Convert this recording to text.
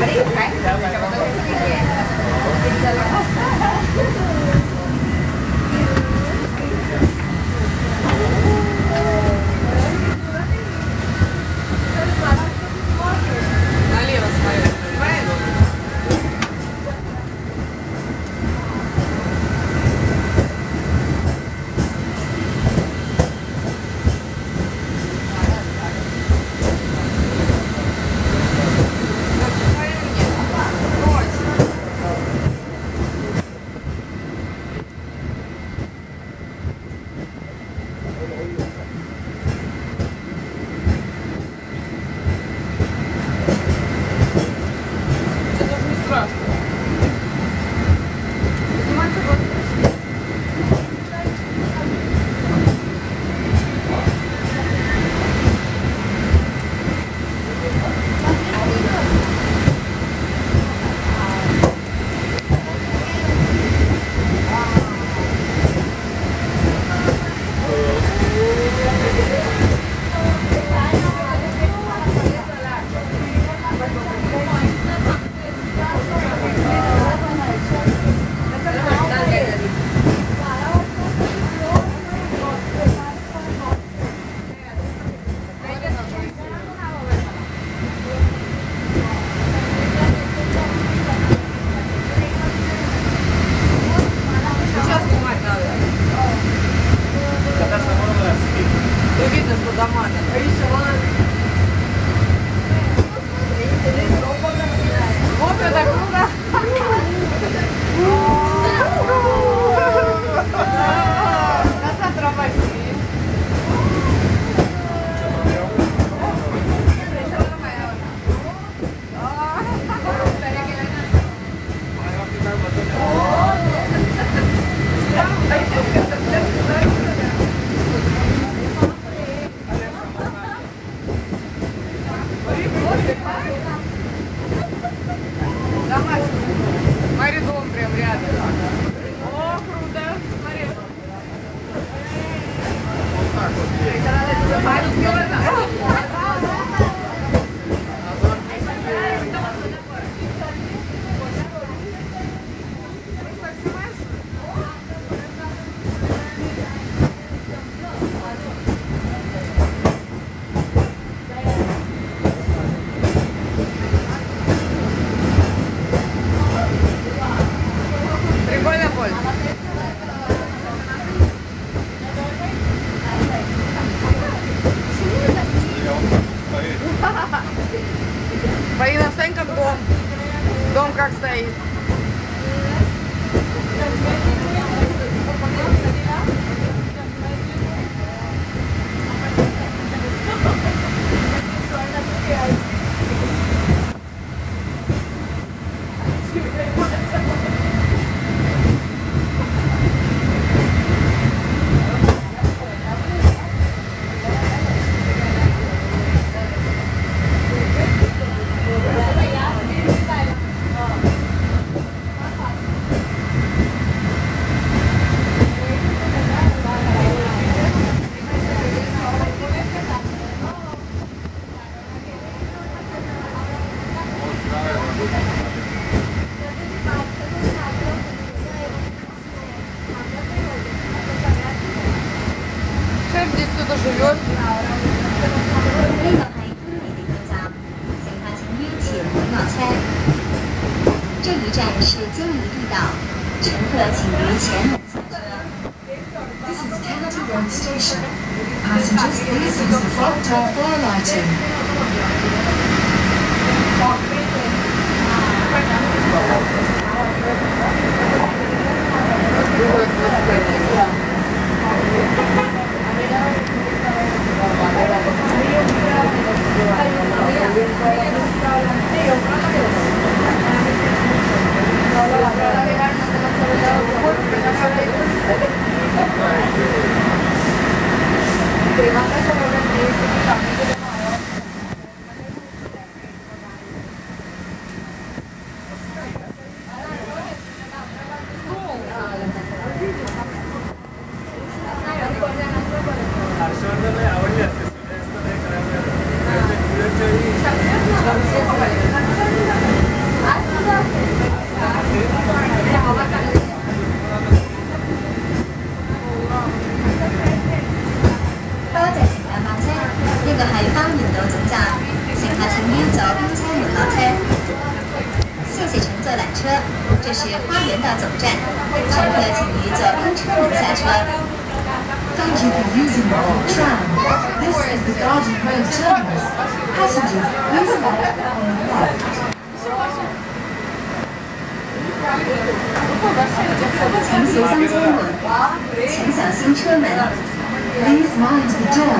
Mà đi Здравствуйте. Полина, встань как дом. Дом как стоит. 这，一站是京宜地道，乘客请于前门下车。This is Kennedy Road Station. Passengers please use the front door for lighting. Terima kasih. 是花园道总站，乘客请于左边车门下车。 Thank you for using the tram. This is the Garden Grove terminus. Passengers, please alight on the left. 请协商接吻，请小心车门。 Please mind the door.